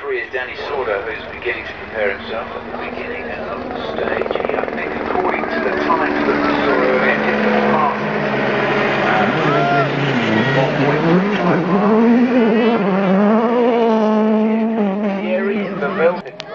three is Dani Sordo, who's beginning to prepare himself at the beginning of the stage. He, I think, according to the times that Sordo ended the party, uh, Thierry in the